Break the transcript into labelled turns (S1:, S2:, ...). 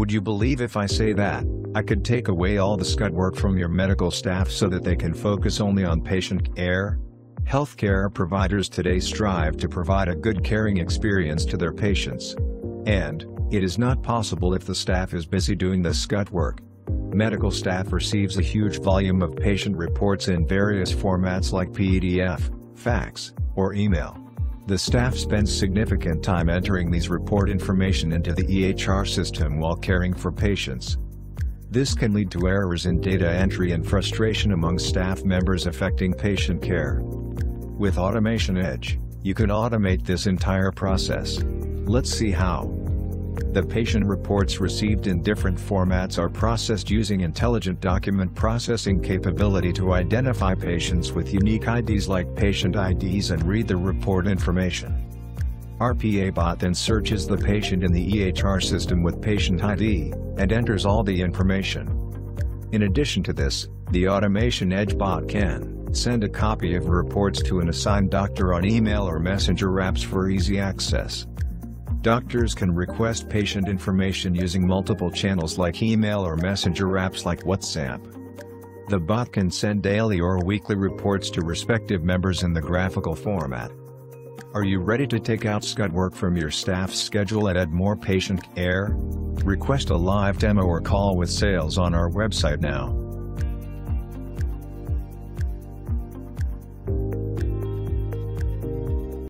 S1: Would you believe if I say that, I could take away all the scut work from your medical staff so that they can focus only on patient care? Healthcare providers today strive to provide a good caring experience to their patients. And, it is not possible if the staff is busy doing the scut work. Medical staff receives a huge volume of patient reports in various formats like PDF, fax, or email. The staff spends significant time entering these report information into the EHR system while caring for patients. This can lead to errors in data entry and frustration among staff members affecting patient care. With AutomationEdge, you can automate this entire process. Let's see how. The patient reports received in different formats are processed using intelligent document processing capability to identify patients with unique IDs like patient IDs and read the report information. RPA bot then searches the patient in the EHR system with patient ID, and enters all the information. In addition to this, the AutomationEdge bot can send a copy of reports to an assigned doctor on email or messenger apps for easy access. Doctors can request patient information using multiple channels like email or messenger apps like WhatsApp. The bot can send daily or weekly reports to respective members in the graphical format. Are you ready to take out scut work from your staff's schedule and add more patient care? Request a live demo or call with sales on our website now.